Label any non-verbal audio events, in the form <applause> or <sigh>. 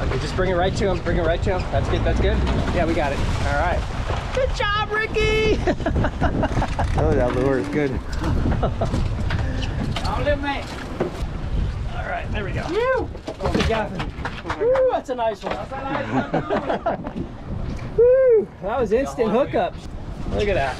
Okay, just bring it right to him. Bring it right to him. That's good. That's good. Yeah, we got it. All right. Good job, Ricky. oh, that lure is good. All right, there we go. Woo! Get the. Woo, that's a nice one. <laughs> Woo! That was instant hookup. Look at that.